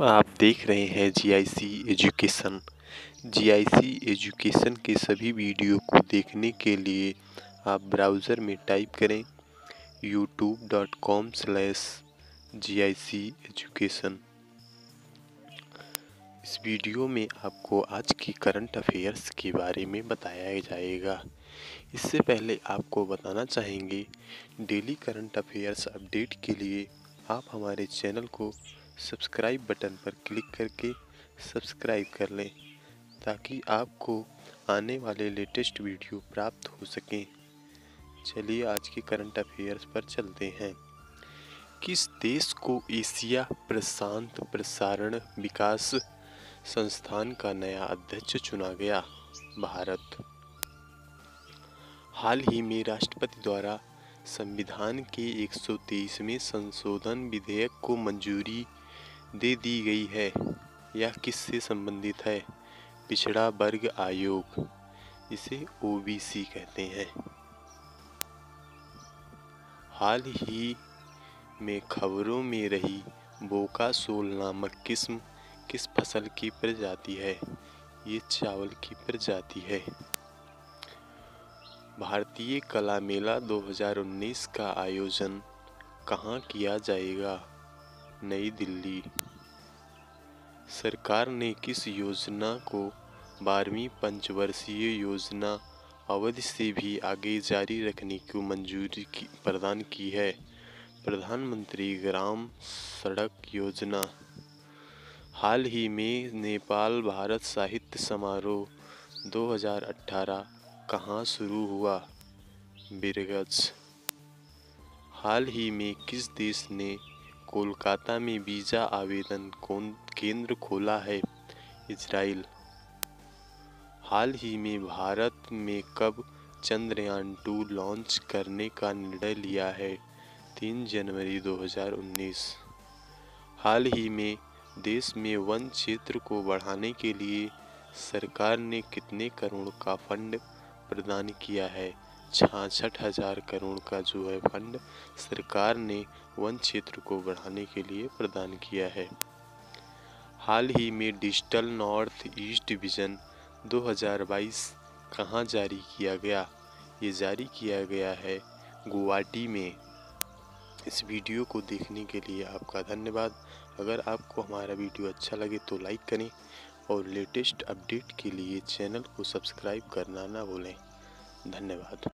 आप देख रहे हैं जीआईसी एजुकेशन जीआईसी एजुकेशन के सभी वीडियो को देखने के लिए आप ब्राउज़र में टाइप करें YouTube dot com slash G I C education इस वीडियो में आपको आज की करंट अफेयर्स के बारे में बताया जाएगा। इससे पहले आपको बताना चाहेंगे डेली करंट अफेयर्स अपडेट के लिए आप हमारे चैनल को सब्सक्राइब बटन पर क्लिक करके सब्सक्राइब कर लें, ताकि आपको आने वाले लेटेस्ट वीडियो प्राप्त हो सकें। चलिए आज के करंट अफेयर्स पर चलते हैं। किस देश को एशिया प्रशांत प्रसारण विकास संस्थान का नया अध्यक्ष चुना गया? भारत। हाल ही में राष्ट्रपति द्वारा संविधान के 123वें संशोधन विधेयक को मंजूरी दे दी गई है। यह किससे संबंधित है? पिछड़ा वर्ग आयोग, इसे ओबीसी कहते हैं। हाल ही में खबरों में रही बोका सोल नामक किस्म किस फ़सल की प्रजाति है? ये चावल की प्रजाति है। भारतीय कला मेला 2019 का आयोजन कहाँ किया जाएगा? नई दिल्ली। सरकार ने किस योजना को बारहवीं पंचवर्षीय योजना अवधि से भी आगे जारी रखने को मंजूरी की, प्रदान की है? प्रधानमंत्री ग्राम सड़क योजना। हाल ही में नेपाल भारत साहित्य समारोह 2018 कहाँ शुरू हुआ? बिरगज। हाल ही में किस देश ने कोलकाता में वीज़ा आवेदन केंद्र खोला है? इसराइल हाल ही में भारत में कब चंद्रयान टू लॉन्च करने का निर्णय लिया है? तीन जनवरी 2019 हाल ही में देश में वन क्षेत्र को बढ़ाने के लिए सरकार ने कितने करोड़ का फंड प्रदान किया है? छाछठ हज़ार करोड़ का जो है फंड सरकार ने वन क्षेत्र को बढ़ाने के लिए प्रदान किया है। हाल ही में डिजिटल नॉर्थ ईस्ट विजन 2022 कहाँ जारी किया गया? ये जारी किया गया है गुवाहाटी में। इस वीडियो को देखने के लिए आपका धन्यवाद। अगर आपको हमारा वीडियो अच्छा लगे तो लाइक करें और लेटेस्ट अपडेट के लिए चैनल को सब्सक्राइब करना ना भूलें। धन्यवाद।